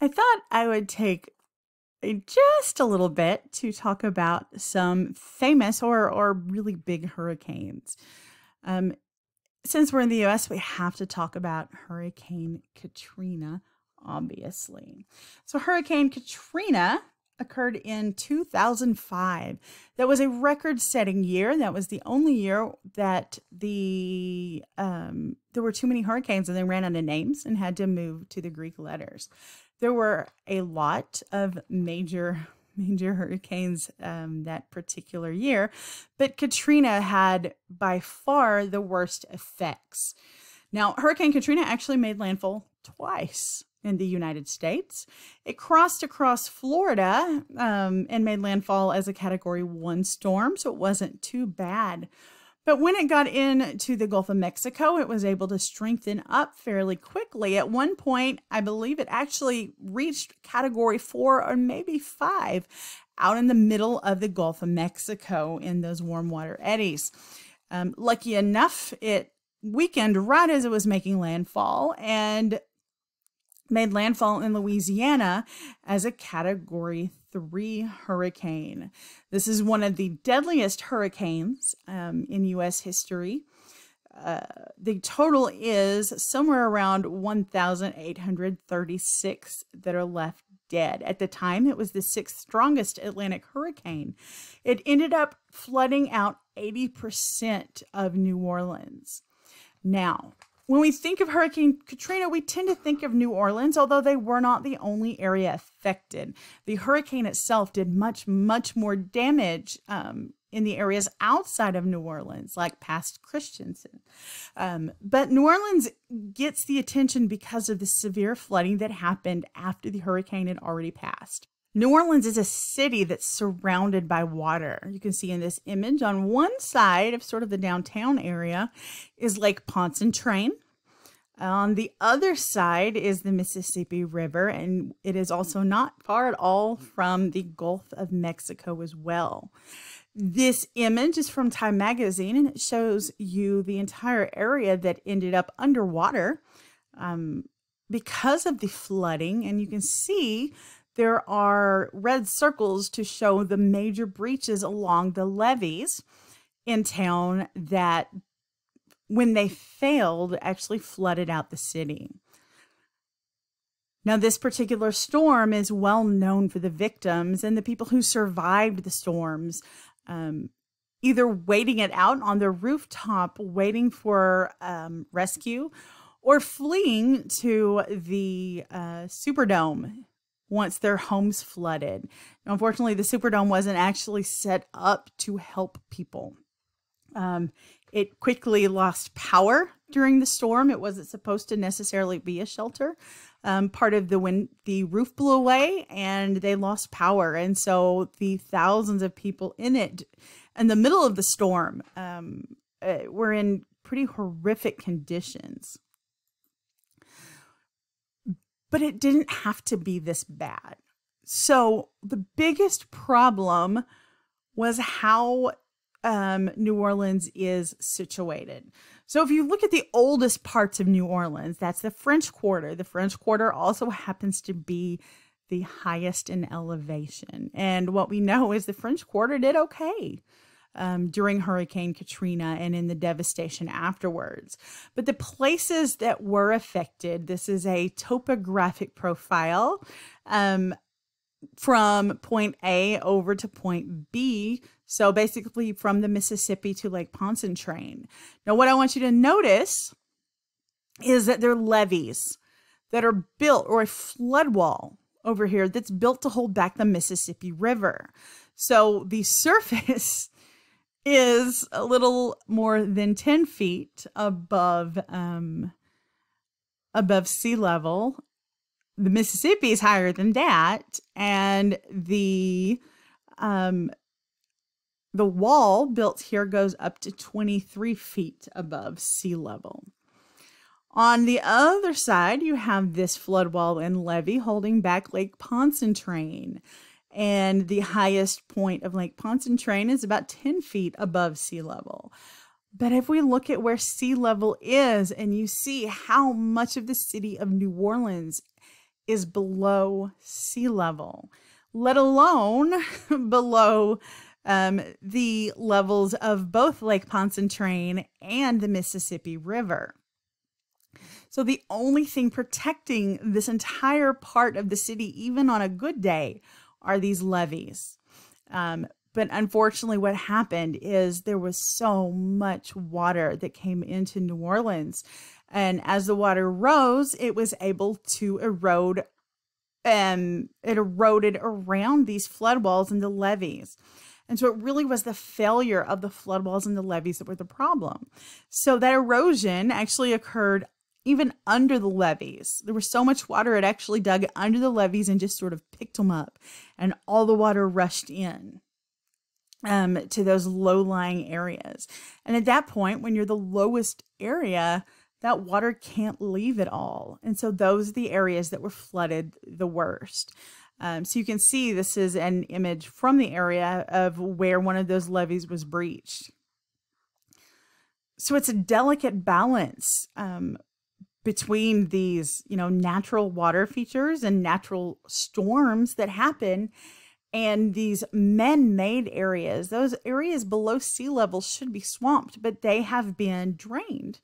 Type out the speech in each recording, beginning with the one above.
I thought I would take just a little bit to talk about some famous or, or really big hurricanes. Um, since we're in the US, we have to talk about Hurricane Katrina, obviously. So, Hurricane Katrina occurred in 2005. That was a record setting year. That was the only year that the um, there were too many hurricanes and they ran out of names and had to move to the Greek letters. There were a lot of major major hurricanes um, that particular year, but Katrina had by far the worst effects. Now, Hurricane Katrina actually made landfall twice in the United States. It crossed across Florida um, and made landfall as a Category 1 storm, so it wasn't too bad. But when it got into the Gulf of Mexico, it was able to strengthen up fairly quickly. At one point, I believe it actually reached Category 4 or maybe 5 out in the middle of the Gulf of Mexico in those warm water eddies. Um, lucky enough, it weakened right as it was making landfall, and made landfall in Louisiana as a Category 3 hurricane. This is one of the deadliest hurricanes um, in U.S. history. Uh, the total is somewhere around 1,836 that are left dead. At the time, it was the sixth strongest Atlantic hurricane. It ended up flooding out 80% of New Orleans. Now, when we think of Hurricane Katrina, we tend to think of New Orleans, although they were not the only area affected. The hurricane itself did much, much more damage um, in the areas outside of New Orleans, like Pass Christian. Um, but New Orleans gets the attention because of the severe flooding that happened after the hurricane had already passed. New Orleans is a city that's surrounded by water. You can see in this image on one side of sort of the downtown area is Lake Pontchartrain. On the other side is the Mississippi River, and it is also not far at all from the Gulf of Mexico as well. This image is from Time Magazine, and it shows you the entire area that ended up underwater um, because of the flooding. And you can see there are red circles to show the major breaches along the levees in town that, when they failed, actually flooded out the city. Now, this particular storm is well known for the victims and the people who survived the storms, um, either waiting it out on their rooftop, waiting for um, rescue, or fleeing to the uh, Superdome once their homes flooded. Unfortunately, the Superdome wasn't actually set up to help people. Um, it quickly lost power during the storm. It wasn't supposed to necessarily be a shelter. Um, part of the wind, the roof blew away, and they lost power, and so the thousands of people in it, in the middle of the storm, um, uh, were in pretty horrific conditions. But it didn't have to be this bad. So the biggest problem was how um, New Orleans is situated. So if you look at the oldest parts of New Orleans, that's the French Quarter. The French Quarter also happens to be the highest in elevation. And what we know is the French Quarter did okay um, during Hurricane Katrina and in the devastation afterwards. But the places that were affected, this is a topographic profile um, from point A over to point B. So basically from the Mississippi to Lake Pontchartrain. Now, what I want you to notice is that there are levees that are built or a flood wall over here that's built to hold back the Mississippi River. So the surface is a little more than 10 feet above um, above sea level. The Mississippi is higher than that, and the um, the wall built here goes up to 23 feet above sea level. On the other side, you have this flood wall and levee holding back Lake Pontchartrain and the highest point of Lake Pontchartrain is about 10 feet above sea level. But if we look at where sea level is and you see how much of the city of New Orleans is below sea level, let alone below um, the levels of both Lake Pontchartrain and the Mississippi River. So the only thing protecting this entire part of the city, even on a good day, are these levees. Um, but unfortunately, what happened is there was so much water that came into New Orleans. And as the water rose, it was able to erode and um, it eroded around these flood walls and the levees. And so it really was the failure of the flood walls and the levees that were the problem. So that erosion actually occurred even under the levees. There was so much water, it actually dug under the levees and just sort of picked them up, and all the water rushed in um, to those low lying areas. And at that point, when you're the lowest area, that water can't leave at all. And so those are the areas that were flooded the worst. Um, so you can see this is an image from the area of where one of those levees was breached. So it's a delicate balance um, between these, you know, natural water features and natural storms that happen and these man-made areas. Those areas below sea level should be swamped, but they have been drained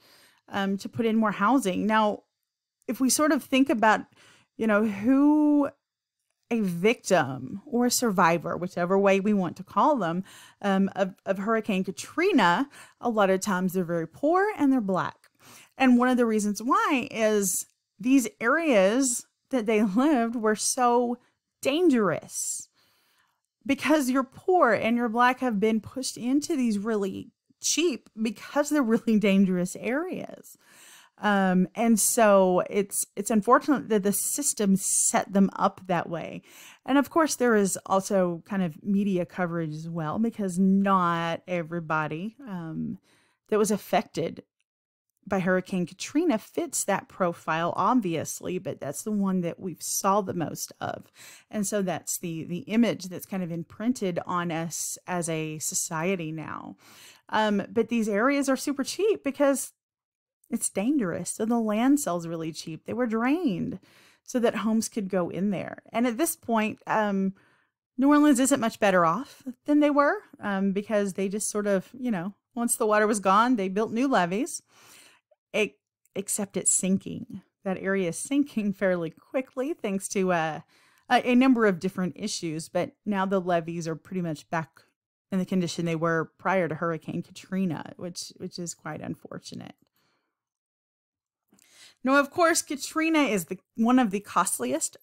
um, to put in more housing. Now, if we sort of think about, you know, who a victim or a survivor, whichever way we want to call them, um, of, of Hurricane Katrina, a lot of times they're very poor and they're black. And one of the reasons why is these areas that they lived were so dangerous because you're poor and you're black have been pushed into these really cheap because they're really dangerous areas. Um, and so it's it's unfortunate that the system set them up that way. And of course, there is also kind of media coverage as well because not everybody um, that was affected by Hurricane Katrina fits that profile, obviously, but that's the one that we've saw the most of. And so that's the the image that's kind of imprinted on us as a society now. Um, but these areas are super cheap because it's dangerous. So the land sells really cheap. They were drained so that homes could go in there. And at this point, um, New Orleans isn't much better off than they were um, because they just sort of, you know, once the water was gone, they built new levees it, except it's sinking. That area is sinking fairly quickly thanks to uh, a, a number of different issues. But now the levees are pretty much back in the condition they were prior to Hurricane Katrina, which which is quite unfortunate. Now, of course, Katrina is the one of the costliest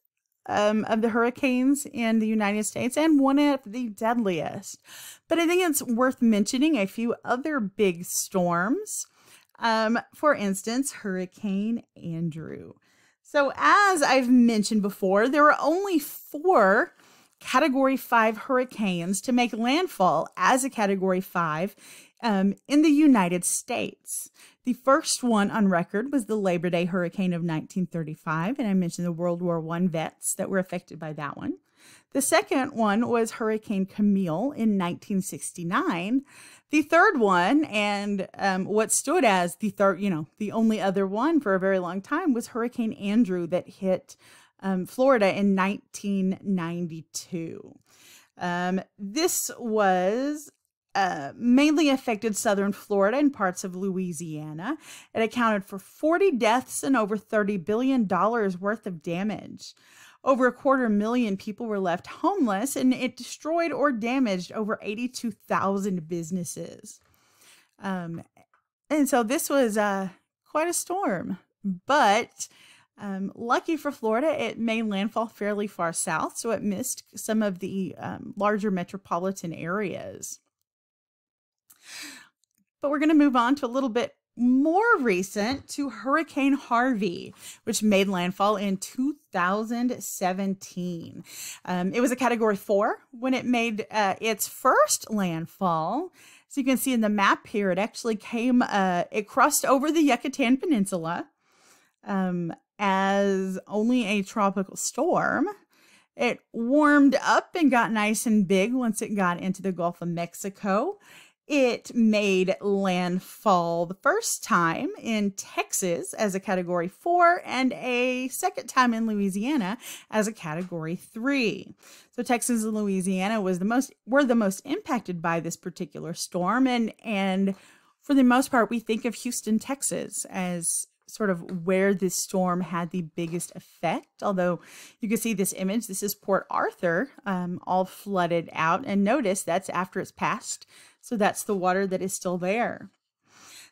um, of the hurricanes in the United States and one of the deadliest. But I think it's worth mentioning a few other big storms um, for instance, Hurricane Andrew. So, as I've mentioned before, there are only four Category 5 hurricanes to make landfall as a Category 5 um, in the United States. The first one on record was the Labor Day hurricane of 1935, and I mentioned the World War I vets that were affected by that one. The second one was Hurricane Camille in 1969. The third one, and um, what stood as the third, you know, the only other one for a very long time was Hurricane Andrew that hit um, Florida in 1992. Um, this was uh, mainly affected southern Florida and parts of Louisiana. It accounted for 40 deaths and over $30 billion worth of damage. Over a quarter million people were left homeless, and it destroyed or damaged over 82,000 businesses. Um, and so this was uh, quite a storm, but um, lucky for Florida, it made landfall fairly far south, so it missed some of the um, larger metropolitan areas. But we're going to move on to a little bit more recent to Hurricane Harvey, which made landfall in 2017. Um, it was a category four when it made uh, its first landfall. So you can see in the map here, it actually came, uh, it crossed over the Yucatan Peninsula um, as only a tropical storm. It warmed up and got nice and big once it got into the Gulf of Mexico It made landfall the first time in Texas as a category four and a second time in Louisiana as a category three. So Texas and Louisiana was the most were the most impacted by this particular storm and and for the most part we think of Houston, Texas as sort of where this storm had the biggest effect. Although you can see this image, this is Port Arthur, um, all flooded out. And notice that's after it's passed so that's the water that is still there.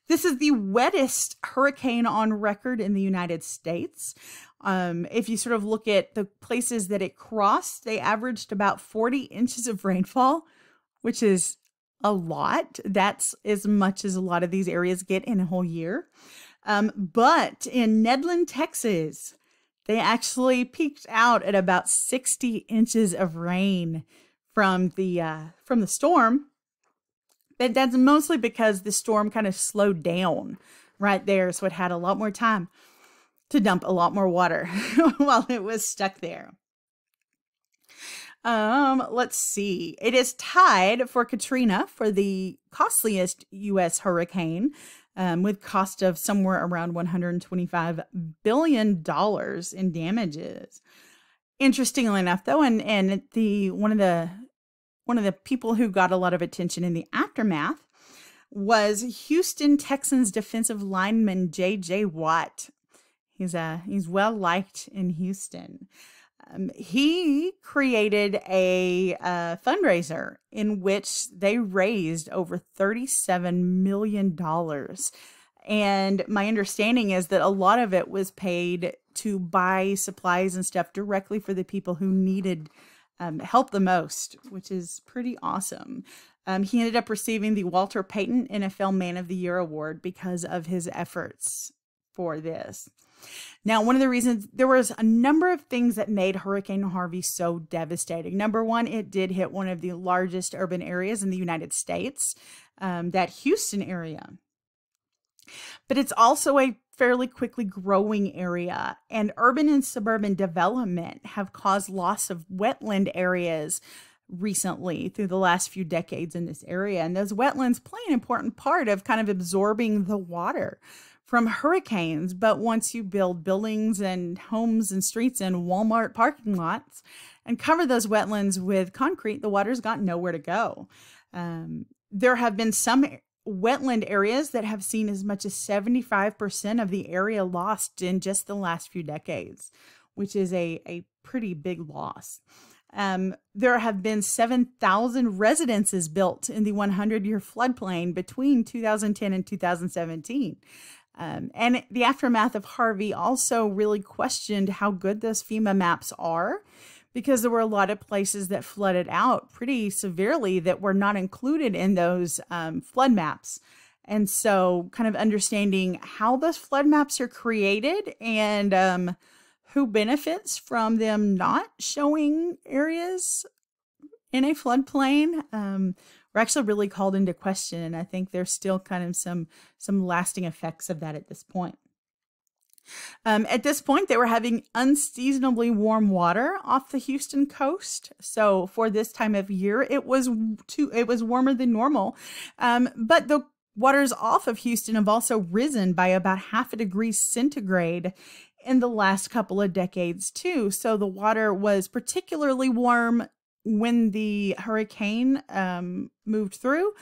This is the wettest hurricane on record in the United States. Um, if you sort of look at the places that it crossed, they averaged about 40 inches of rainfall, which is a lot. That's as much as a lot of these areas get in a whole year. Um, but in Nederland, Texas, they actually peaked out at about 60 inches of rain from the uh, from the storm but that's mostly because the storm kind of slowed down right there. So it had a lot more time to dump a lot more water while it was stuck there. Um, let's see. It is tied for Katrina for the costliest U.S. hurricane, um, with cost of somewhere around 125 billion dollars in damages. Interestingly enough, though, and and the one of the one of the people who got a lot of attention in the aftermath was Houston Texans defensive lineman J.J. Watt. He's a he's well liked in Houston. Um, he created a uh, fundraiser in which they raised over $37 million. And my understanding is that a lot of it was paid to buy supplies and stuff directly for the people who needed um, helped the most, which is pretty awesome. Um, he ended up receiving the Walter Payton NFL Man of the Year award because of his efforts for this. Now, one of the reasons there was a number of things that made Hurricane Harvey so devastating. Number one, it did hit one of the largest urban areas in the United States, um, that Houston area. But it's also a fairly quickly growing area, and urban and suburban development have caused loss of wetland areas recently through the last few decades in this area. And those wetlands play an important part of kind of absorbing the water from hurricanes. But once you build buildings and homes and streets and Walmart parking lots and cover those wetlands with concrete, the water's got nowhere to go. Um, there have been some wetland areas that have seen as much as 75% of the area lost in just the last few decades, which is a, a pretty big loss. Um, there have been 7,000 residences built in the 100 year floodplain between 2010 and 2017. Um, and the aftermath of Harvey also really questioned how good those FEMA maps are because there were a lot of places that flooded out pretty severely that were not included in those um, flood maps. And so, kind of understanding how those flood maps are created and um, who benefits from them not showing areas in a floodplain um, actually really called into question. And I think there's still kind of some some lasting effects of that at this point. Um, at this point, they were having unseasonably warm water off the Houston coast. So for this time of year, it was too it was warmer than normal. Um, but the waters off of Houston have also risen by about half a degree centigrade in the last couple of decades too. So the water was particularly warm when the hurricane um, moved through,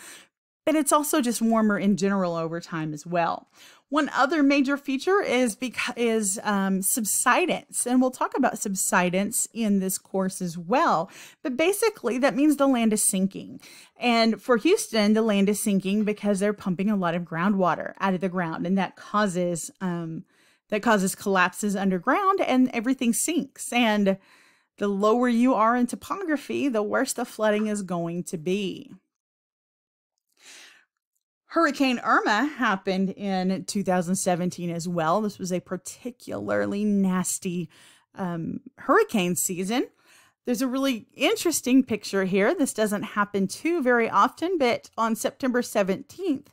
but it's also just warmer in general over time as well. One other major feature is because is um, subsidence, and we'll talk about subsidence in this course as well. But basically, that means the land is sinking, and for Houston, the land is sinking because they're pumping a lot of groundwater out of the ground, and that causes um, that causes collapses underground, and everything sinks. And the lower you are in topography, the worse the flooding is going to be. Hurricane Irma happened in 2017 as well. This was a particularly nasty um, hurricane season. There's a really interesting picture here. This doesn't happen too very often, but on September 17th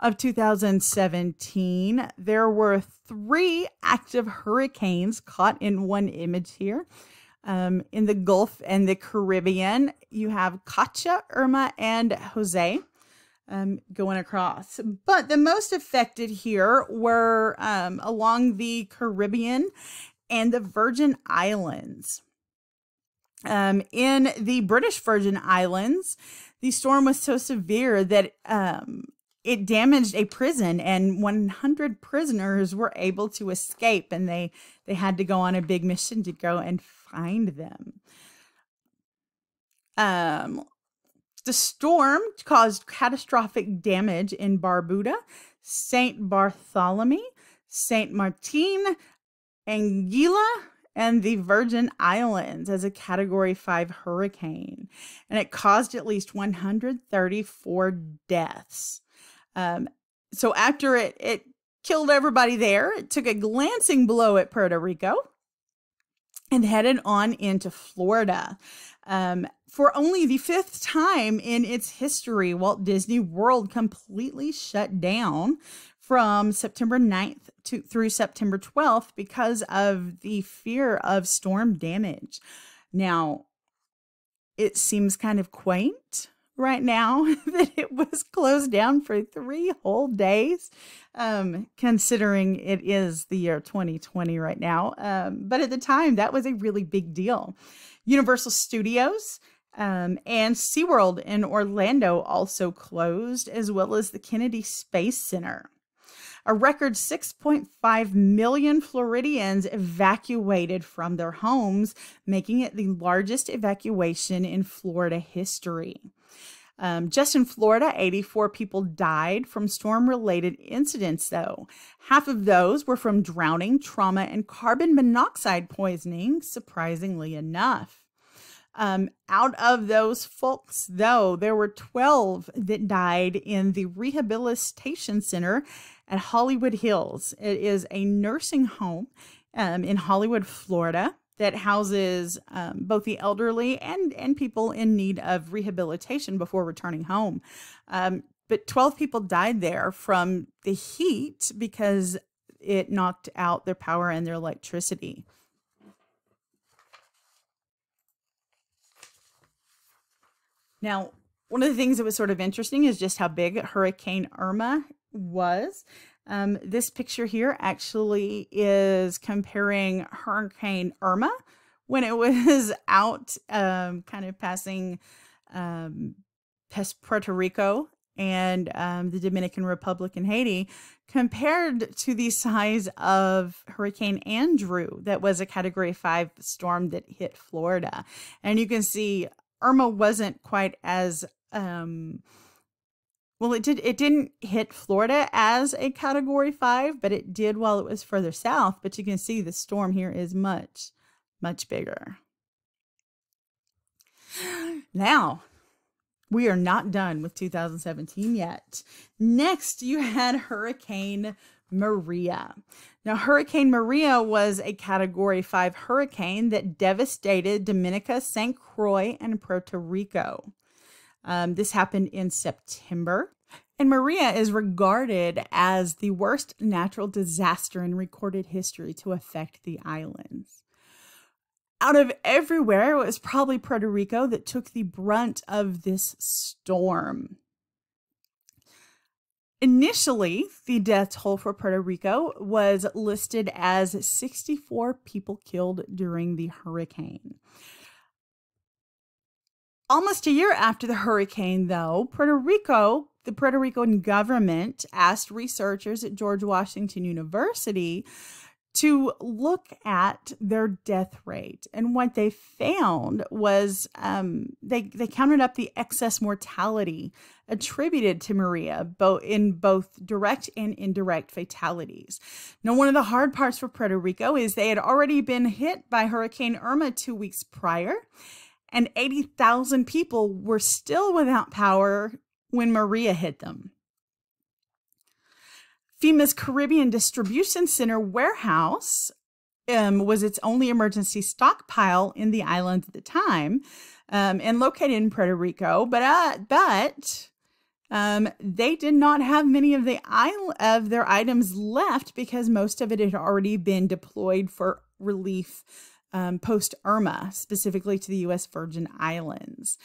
of 2017, there were three active hurricanes caught in one image here. Um, in the Gulf and the Caribbean, you have Katia, Irma, and Jose. um, going across. But the most affected here were um, along the Caribbean and the Virgin Islands. Um, in the British Virgin Islands, the storm was so severe that um, it damaged a prison, and 100 prisoners were able to escape, and they they had to go on a big mission to go and find them. Um, the storm caused catastrophic damage in Barbuda, Saint Bartholomew, Saint Martin, Anguilla, and the Virgin Islands as a Category 5 hurricane. And it caused at least 134 deaths. Um, so after it, it killed everybody there, it took a glancing blow at Puerto Rico and headed on into Florida. Um, for only the fifth time in its history, Walt Disney World completely shut down from September 9th to through September 12th because of the fear of storm damage. Now, it seems kind of quaint right now that it was closed down for three whole days, um, considering it is the year 2020 right now. Um, but at the time, that was a really big deal. Universal Studios um, and SeaWorld in Orlando also closed, as well as the Kennedy Space Center. A record 6.5 million Floridians evacuated from their homes, making it the largest evacuation in Florida history. Um, just in Florida, 84 people died from storm related incidents, though. Half of those were from drowning, trauma, and carbon monoxide poisoning, surprisingly enough. Um, out of those folks, though, there were 12 that died in the Rehabilitation Center at Hollywood Hills. It is a nursing home um, in Hollywood, Florida, that houses um, both the elderly and, and people in need of rehabilitation before returning home. Um, but 12 people died there from the heat because it knocked out their power and their electricity. Now, one of the things that was sort of interesting is just how big Hurricane Irma was. Um, this picture here actually is comparing Hurricane Irma when it was out, um, kind of passing um, Puerto Rico and um, the Dominican Republic and Haiti, compared to the size of Hurricane Andrew, that was a Category 5 storm that hit Florida. And you can see Irma wasn't quite as um, well, it did. It didn't hit Florida as a Category Five, but it did while it was further south. But you can see the storm here is much, much bigger. Now, we are not done with 2017 yet. Next, you had Hurricane Maria. Now, Hurricane Maria was a Category 5 hurricane that devastated Dominica, St. Croix, and Puerto Rico. Um, this happened in September. And Maria is regarded as the worst natural disaster in recorded history to affect the islands. Out of everywhere, it was probably Puerto Rico that took the brunt of this storm. Initially, the death toll for Puerto Rico was listed as 64 people killed during the hurricane. Almost a year after the hurricane, though, Puerto Rico, the Puerto Rican government asked researchers at George Washington University to look at their death rate. And what they found was um, they, they counted up the excess mortality attributed to Maria, both in both direct and indirect fatalities. Now, one of the hard parts for Puerto Rico is they had already been hit by Hurricane Irma two weeks prior and 80,000 people were still without power when Maria hit them. FEMA's Caribbean Distribution Center warehouse um, was its only emergency stockpile in the island at the time um, and located in Puerto Rico. But, uh, but um, they did not have many of the of their items left because most of it had already been deployed for relief um, post Irma, specifically to the U.S. Virgin Islands.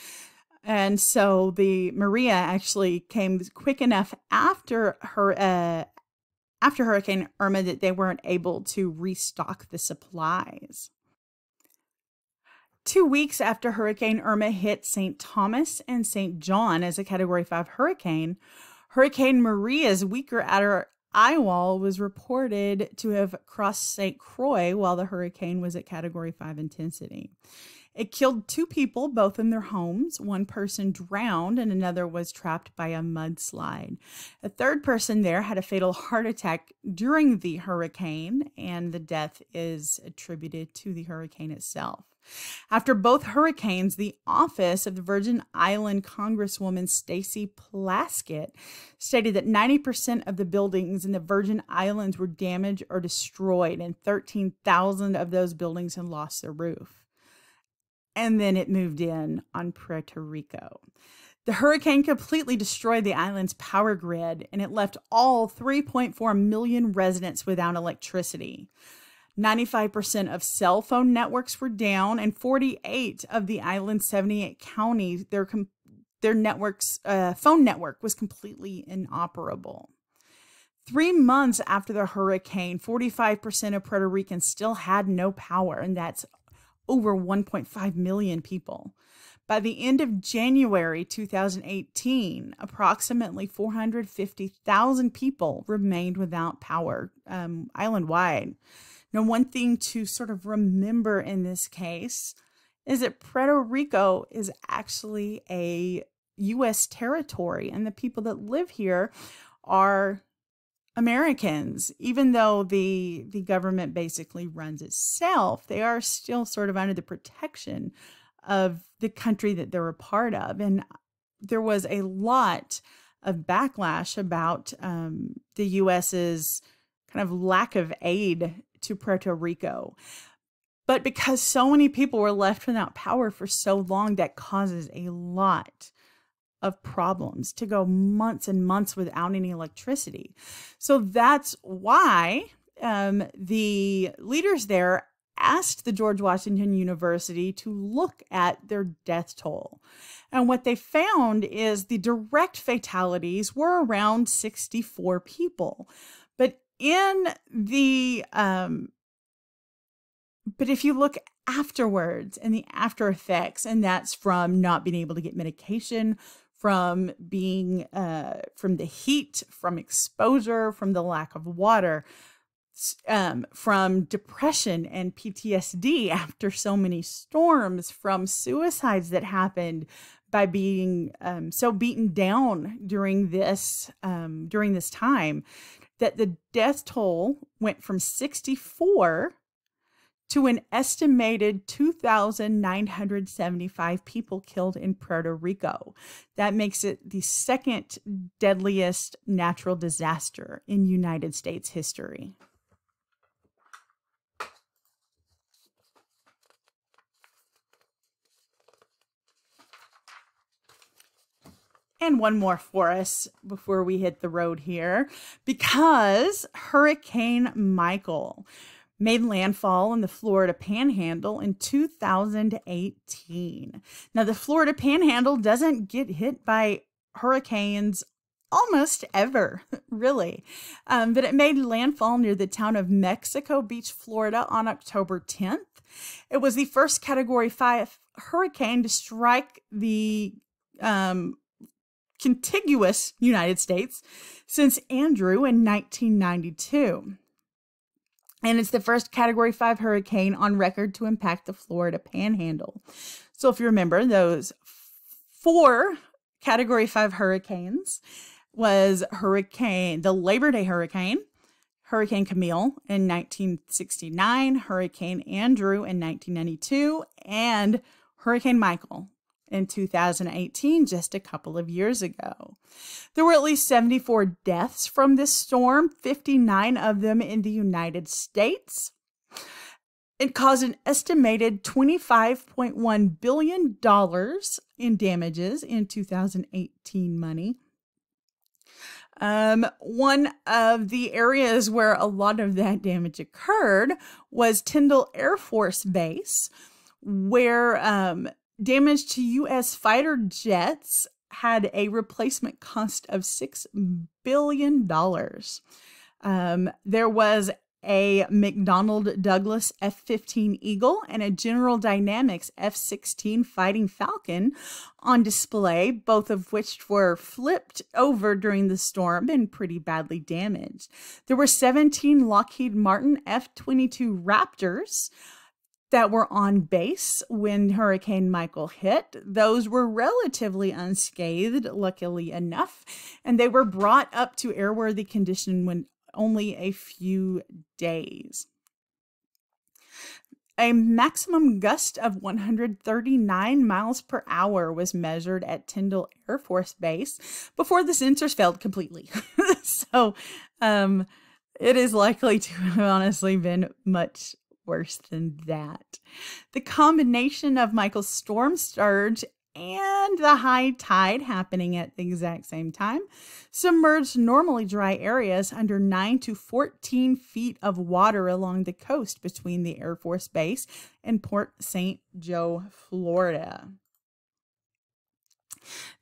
And so the Maria actually came quick enough after her uh, after Hurricane Irma that they weren't able to restock the supplies. Two weeks after Hurricane Irma hit St. Thomas and St. John as a Category 5 hurricane, Hurricane Maria's weaker outer eye wall was reported to have crossed St. Croix while the hurricane was at Category 5 intensity. It killed two people, both in their homes. One person drowned and another was trapped by a mudslide. A third person there had a fatal heart attack during the hurricane, and the death is attributed to the hurricane itself. After both hurricanes, the office of the Virgin Island Congresswoman Stacey Plaskett stated that 90% of the buildings in the Virgin Islands were damaged or destroyed, and 13,000 of those buildings had lost their roof and then it moved in on Puerto Rico. The hurricane completely destroyed the island's power grid and it left all 3.4 million residents without electricity. 95% of cell phone networks were down, and 48 of the island's 78 counties, their, their networks, uh, phone network was completely inoperable. Three months after the hurricane, 45% of Puerto Ricans still had no power, and that's over 1.5 million people. By the end of January 2018, approximately 450,000 people remained without power um, island wide. Now, one thing to sort of remember in this case is that Puerto Rico is actually a U.S. territory, and the people that live here are Americans, even though the the government basically runs itself, they are still sort of under the protection of the country that they're a part of. And there was a lot of backlash about um, the U.S.'s kind of lack of aid to Puerto Rico. But because so many people were left without power for so long, that causes a lot of problems to go months and months without any electricity. So that's why um, the leaders there asked the George Washington University to look at their death toll. And what they found is the direct fatalities were around 64 people. In the, um, but if you look afterwards and the after effects, and that's from not being able to get medication, from being uh, from the heat, from exposure, from the lack of water, um, from depression and PTSD after so many storms, from suicides that happened by being um, so beaten down during this um, during this time, that the death toll went from 64 to an estimated 2,975 people killed in Puerto Rico. That makes it the second deadliest natural disaster in United States history. And one more for us before we hit the road here, because Hurricane Michael made landfall in the Florida Panhandle in 2018. Now, the Florida Panhandle doesn't get hit by hurricanes almost ever, really. Um, but it made landfall near the town of Mexico Beach, Florida on October 10th. It was the first Category 5 hurricane to strike the um, contiguous United States since Andrew in 1992 and it's the first category 5 hurricane on record to impact the Florida panhandle. So if you remember those four category 5 hurricanes was hurricane the Labor Day hurricane, Hurricane Camille in 1969, Hurricane Andrew in 1992, and Hurricane Michael in 2018, just a couple of years ago. There were at least 74 deaths from this storm, 59 of them in the United States. It caused an estimated $25.1 billion in damages in 2018 money. Um, one of the areas where a lot of that damage occurred was Tyndall Air Force Base, where um, damage to U.S. fighter jets had a replacement cost of $6 billion. Um, there was a McDonnell Douglas F 15 Eagle and a General Dynamics F 16 Fighting Falcon on display, both of which were flipped over during the storm and pretty badly damaged. There were 17 Lockheed Martin F 22 Raptors that were on base when Hurricane Michael hit. Those were relatively unscathed, luckily enough, and they were brought up to airworthy condition when only a few days. A maximum gust of 139 miles per hour was measured at Tyndall Air Force Base before the sensors failed completely. so, um, it is likely to have honestly been much worse than that. The combination of Michael's storm surge and the high tide happening at the exact same time submerged normally dry areas under 9 to 14 feet of water along the coast between the Air Force Base and Port St. Joe, Florida.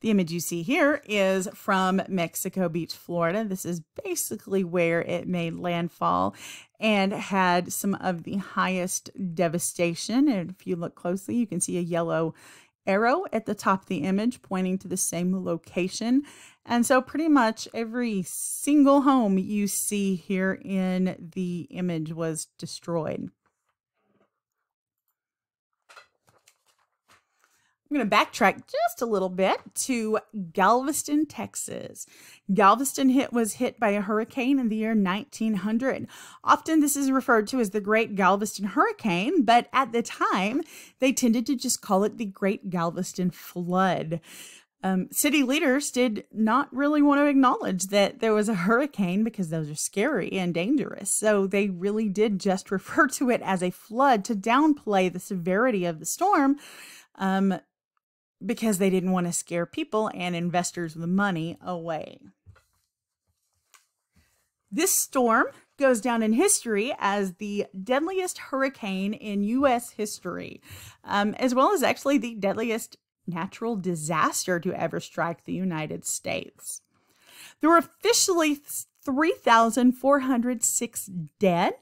The image you see here is from Mexico Beach, Florida. This is basically where it made landfall and had some of the highest devastation. And if you look closely, you can see a yellow arrow at the top of the image pointing to the same location. And so pretty much every single home you see here in the image was destroyed. I'm going to backtrack just a little bit to Galveston, Texas. Galveston hit was hit by a hurricane in the year 1900. Often this is referred to as the Great Galveston Hurricane, but at the time they tended to just call it the Great Galveston Flood. Um, city leaders did not really want to acknowledge that there was a hurricane because those are scary and dangerous. So they really did just refer to it as a flood to downplay the severity of the storm. Um, because they didn't want to scare people and investors with money away. This storm goes down in history as the deadliest hurricane in U.S. history, um, as well as actually the deadliest natural disaster to ever strike the United States. There were officially 3,406 dead.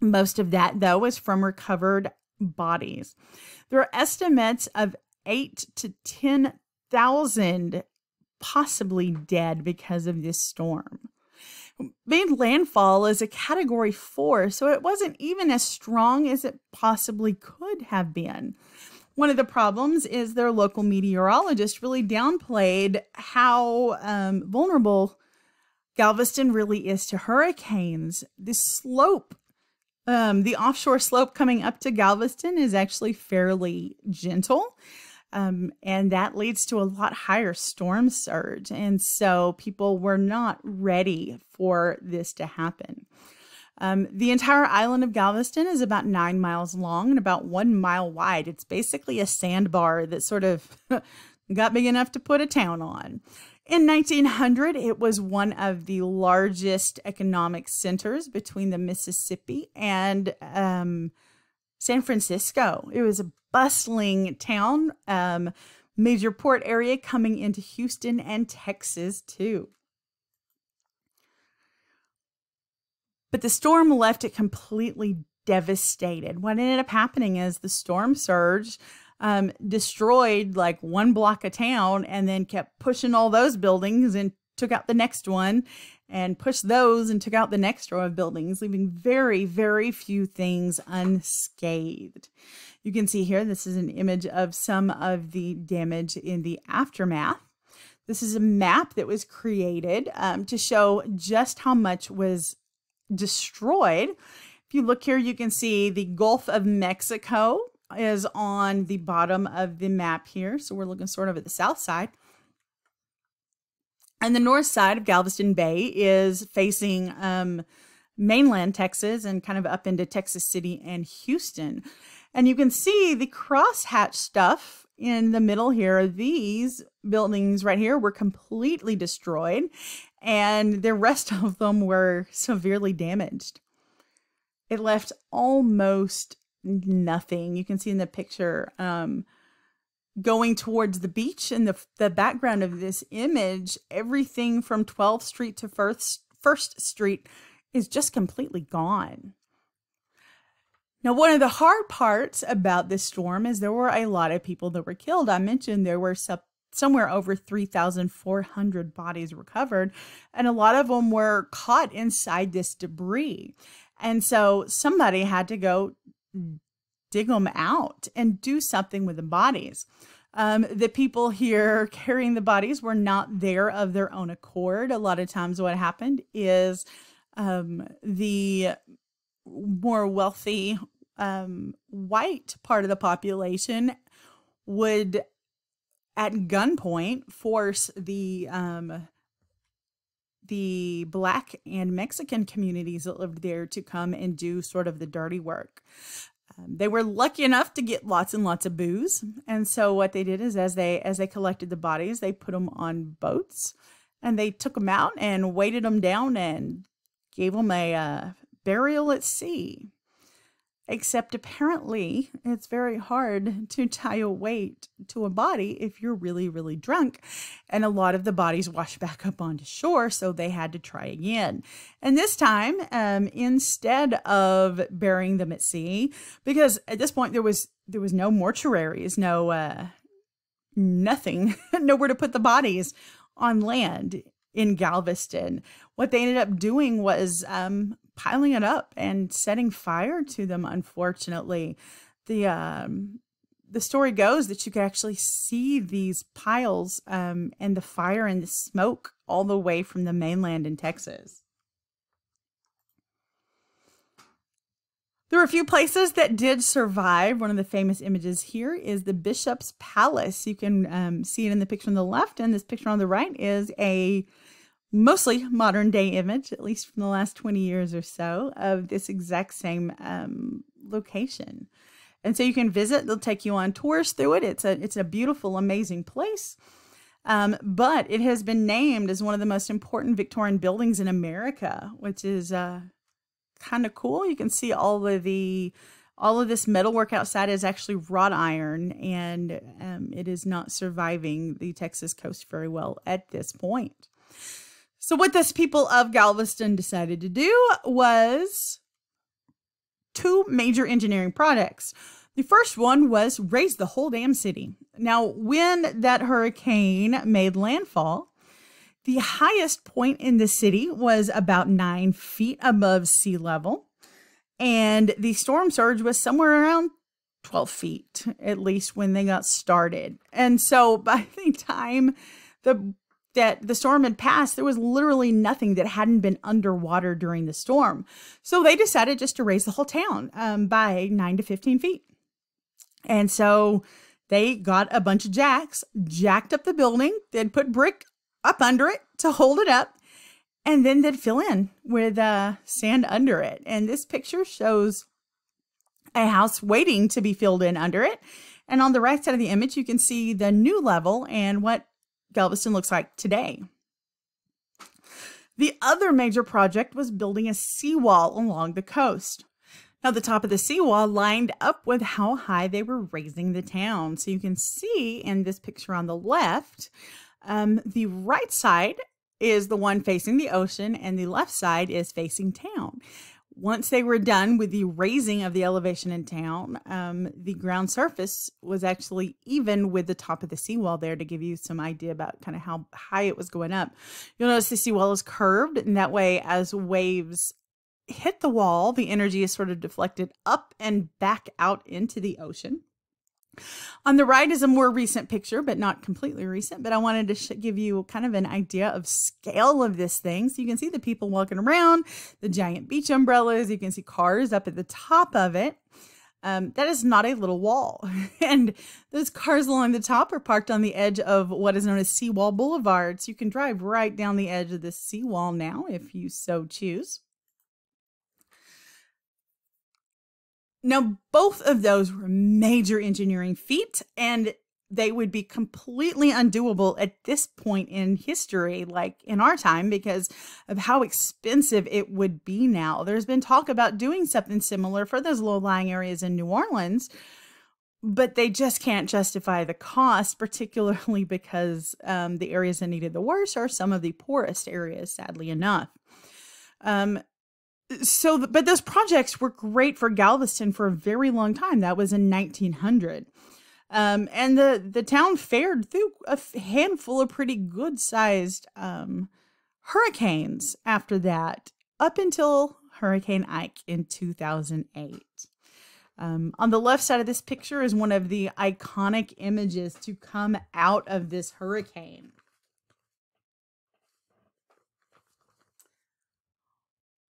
Most of that, though, was from recovered bodies. There are estimates of eight to 10,000 possibly dead because of this storm. Made landfall as a category four, so it wasn't even as strong as it possibly could have been. One of the problems is their local meteorologist really downplayed how um, vulnerable Galveston really is to hurricanes. The slope um, the offshore slope coming up to Galveston is actually fairly gentle. Um, and that leads to a lot higher storm surge. And so people were not ready for this to happen. Um, the entire island of Galveston is about nine miles long and about one mile wide. It's basically a sandbar that sort of got big enough to put a town on. In 1900, it was one of the largest economic centers between the Mississippi and um, San Francisco. It was a bustling town, um, major port area coming into Houston and Texas too. But the storm left it completely devastated. What ended up happening is the storm surge um, destroyed like one block of town and then kept pushing all those buildings and took out the next one and pushed those and took out the next row of buildings, leaving very, very few things unscathed. You can see here, this is an image of some of the damage in the aftermath. This is a map that was created um, to show just how much was destroyed. If you look here, you can see the Gulf of Mexico is on the bottom of the map here. So we're looking sort of at the south side. And the north side of Galveston Bay is facing um, mainland Texas and kind of up into Texas City and Houston. And you can see the crosshatch stuff in the middle here. These buildings right here were completely destroyed and the rest of them were severely damaged. It left almost nothing. You can see in the picture um, going towards the beach in the, the background of this image, everything from 12th Street to First, First Street is just completely gone. Now, one of the hard parts about this storm is there were a lot of people that were killed. I mentioned there were some, somewhere over 3,400 bodies recovered, and a lot of them were caught inside this debris. And so somebody had to go dig them out and do something with the bodies. Um, the people here carrying the bodies were not there of their own accord. A lot of times, what happened is um, the more wealthy um, white part of the population would at gunpoint force the um, the black and Mexican communities that lived there to come and do sort of the dirty work. Um, they were lucky enough to get lots and lots of booze, and so what they did is, as they as they collected the bodies, they put them on boats, and they took them out and weighted them down and gave them a uh, burial at sea. Except apparently, it's very hard to tie a weight to a body if you're really, really drunk. And a lot of the bodies wash back up onto shore, so they had to try again. And this time, um, instead of burying them at sea, because at this point there was there was no mortuaries, no uh, nothing, nowhere to put the bodies on land in Galveston. What they ended up doing was um, piling it up and setting fire to them. Unfortunately, the um, the story goes that you could actually see these piles um, and the fire and the smoke all the way from the mainland in Texas. There were a few places that did survive. One of the famous images here is the Bishop's Palace. You can um, see it in the picture on the left, and this picture on the right is a mostly modern day image, at least from the last 20 years or so, of this exact same um, location. And so you can visit, they'll take you on tours through it. It's a, it's a beautiful, amazing place. Um, but it has been named as one of the most important Victorian buildings in America, which is uh, kind of cool. You can see all of the all of this metalwork outside is actually wrought iron, and um, it is not surviving the Texas coast very well at this point. So, what this people of Galveston decided to do was two major engineering projects. The first one was raise the whole damn city. Now, when that hurricane made landfall, the highest point in the city was about nine feet above sea level, and the storm surge was somewhere around 12 feet, at least when they got started. And so by the time the that the storm had passed, there was literally nothing that hadn't been underwater during the storm. So they decided just to raise the whole town um, by nine to 15 feet. And so they got a bunch of jacks, jacked up the building, then put brick up under it to hold it up, and then they'd fill in with uh, sand under it. And this picture shows a house waiting to be filled in under it. And on the right side of the image, you can see the new level and what Galveston looks like today. The other major project was building a seawall along the coast. Now, the top of the seawall lined up with how high they were raising the town. So you can see in this picture on the left, um, the right side is the one facing the ocean, and the left side is facing town. Once they were done with the raising of the elevation in town, um, the ground surface was actually even with the top of the seawall there to give you some idea about kind of how high it was going up. You'll notice the seawall is curved, and that way, as waves hit the wall, the energy is sort of deflected up and back out into the ocean. On the right is a more recent picture, but not completely recent. But I wanted to give you kind of an idea of scale of this thing. So you can see the people walking around, the giant beach umbrellas. You can see cars up at the top of it. Um, that is not a little wall. and those cars along the top are parked on the edge of what is known as Seawall Boulevard. So you can drive right down the edge of the seawall now if you so choose. Now, both of those were major engineering feats, and they would be completely undoable at this point in history, like in our time, because of how expensive it would be now. There's been talk about doing something similar for those low lying areas in New Orleans, but they just can't justify the cost, particularly because um, the areas that needed the worst are some of the poorest areas, sadly enough. Um, so, but those projects were great for Galveston for a very long time. That was in 1900. Um, and the, the town fared through a handful of pretty good sized um, hurricanes after that, up until Hurricane Ike in 2008. Um, on the left side of this picture is one of the iconic images to come out of this hurricane.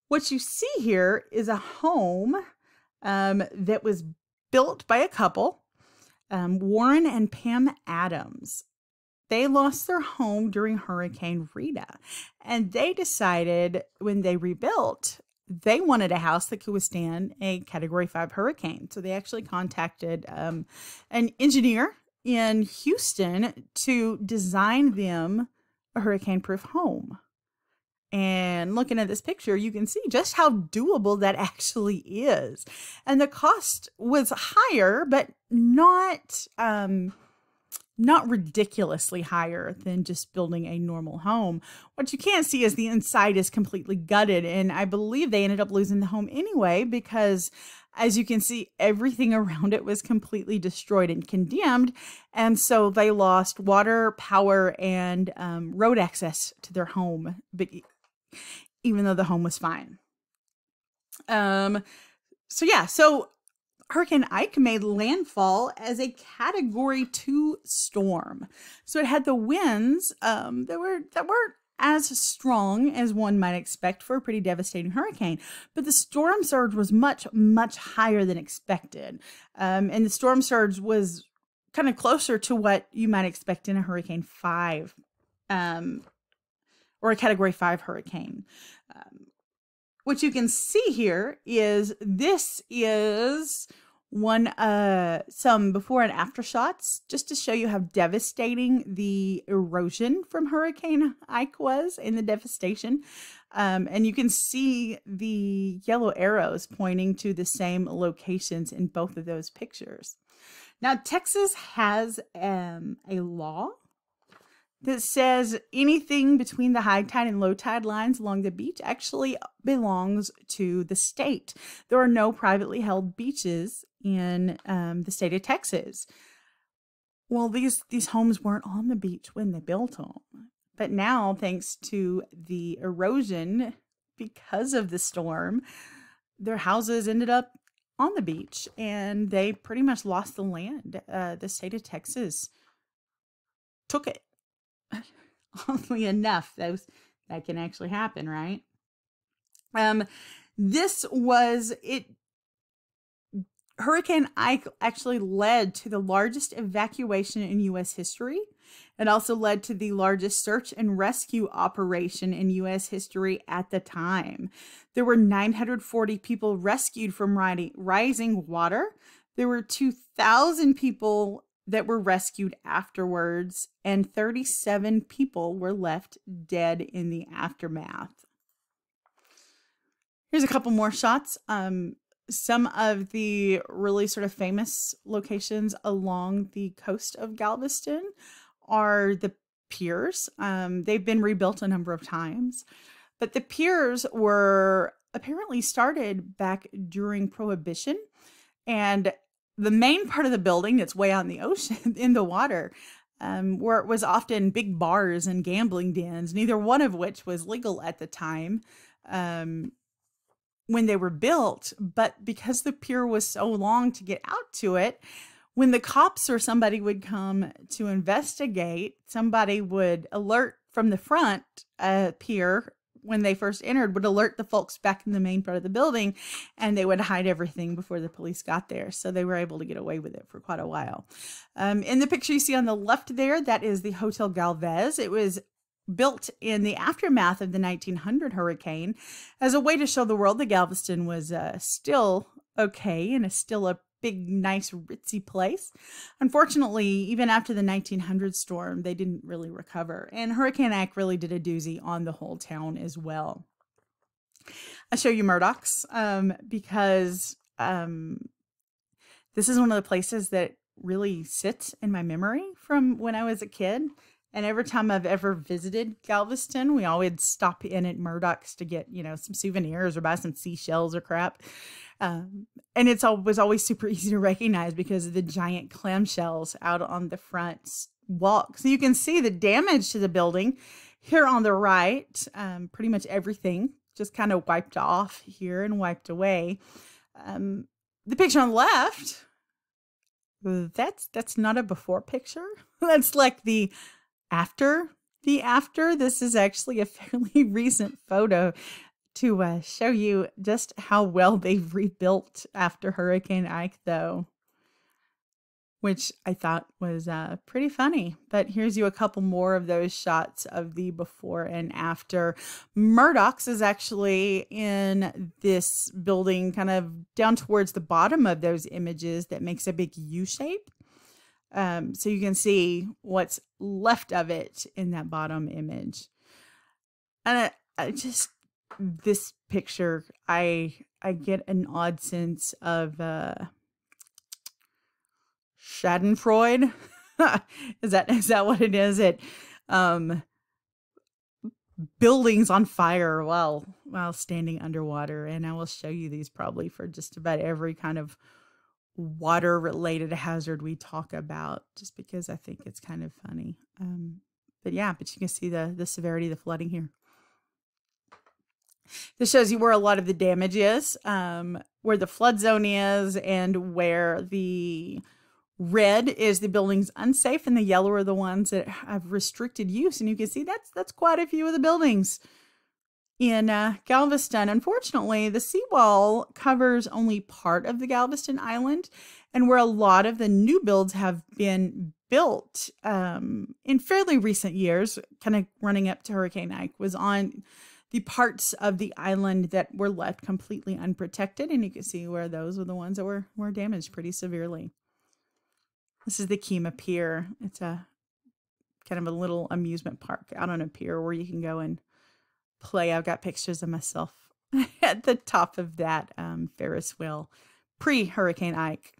What you see here is a home um, that was built by a couple, um, Warren and Pam Adams. They lost their home during Hurricane Rita, and they decided when they rebuilt, they wanted a house that could withstand a Category 5 hurricane. So they actually contacted um, an engineer in Houston to design them a hurricane proof home. And looking at this picture, you can see just how doable that actually is. And the cost was higher, but not um, not ridiculously higher than just building a normal home. What you can't see is the inside is completely gutted, and I believe they ended up losing the home anyway because as you can see, everything around it was completely destroyed and condemned. And so they lost water, power, and um, road access to their home. Even though the home was fine. Um, so yeah, so Hurricane Ike made landfall as a category two storm. So it had the winds um, that were that weren't as strong as one might expect for a pretty devastating hurricane, but the storm surge was much, much higher than expected. Um, and the storm surge was kind of closer to what you might expect in a Hurricane 5 um, or a category five hurricane. Um, what you can see here is this is one uh some before and after shots just to show you how devastating the erosion from hurricane ike was and the devastation um, and you can see the yellow arrows pointing to the same locations in both of those pictures now texas has um, a law that says anything between the high tide and low tide lines along the beach actually belongs to the state. There are no privately held beaches in um, the state of Texas. Well, these these homes weren't on the beach when they built them, but now, thanks to the erosion because of the storm, their houses ended up on the beach, and they pretty much lost the land. Uh, the state of Texas took it oddly enough, those that can actually happen, right? Um, this was it. Hurricane Ike actually led to the largest evacuation in U.S. history. It also led to the largest search and rescue operation in U.S. history at the time. There were 940 people rescued from rising water. There were 2,000 people that were rescued afterwards, and 37 people were left dead in the aftermath. Here's a couple more shots. Um, some of the really sort of famous locations along the coast of Galveston are the piers. Um, they've been rebuilt a number of times, but the piers were apparently started back during Prohibition. And the main part of the building that's way out in the ocean in the water um, where it was often big bars and gambling dens neither one of which was legal at the time um, when they were built. But because the pier was so long to get out to it when the cops or somebody would come to investigate somebody would alert from the front uh, pier when they first entered would alert the folks back in the main part of the building and they would hide everything before the police got there. So they were able to get away with it for quite a while. Um, in the picture you see on the left there, that is the Hotel Galvez. It was built in the aftermath of the 1900 hurricane as a way to show the world that Galveston was uh, still okay and is still a big, nice, ritzy place. Unfortunately, even after the 1900 storm, they didn't really recover. And Hurricane Ike really did a doozy on the whole town as well. I show you Murdoch's um, because um, this is one of the places that really sits in my memory from when I was a kid. And every time I've ever visited Galveston, we always stop in at Murdoch's to get, you know, some souvenirs or buy some seashells or crap. Um, and it's always always super easy to recognize because of the giant clamshells out on the front walk. So you can see the damage to the building here on the right. Um, pretty much everything just kind of wiped off here and wiped away. Um, the picture on the left, that's that's not a before picture. that's like the after the after. This is actually a fairly recent photo to uh, show you just how well they've rebuilt after Hurricane Ike, though, which I thought was uh, pretty funny. But here's you a couple more of those shots of the before and after. Murdoch's is actually in this building, kind of down towards the bottom of those images that makes a big U shape. Um, so you can see what's left of it in that bottom image. And I, I just this picture, I I get an odd sense of uh Schadenfreude. is that is that what it is? It um buildings on fire while while standing underwater and I will show you these probably for just about every kind of water related hazard we talk about just because I think it's kind of funny. Um, but yeah, but you can see the the severity of the flooding here. This shows you where a lot of the damage is, um, where the flood zone is, and where the red is the buildings unsafe, and the yellow are the ones that have restricted use. And you can see that's that's quite a few of the buildings in uh, Galveston. Unfortunately, the seawall covers only part of the Galveston Island, and where a lot of the new builds have been built um, in fairly recent years, kind of running up to Hurricane Ike, was on the parts of the island that were left completely unprotected. And you can see where those were the ones that were, were damaged pretty severely. This is the Kemah Pier. It's a kind of a little amusement park out on a pier where you can go and play. I've got pictures of myself at the top of that um, Ferris wheel pre Hurricane Ike.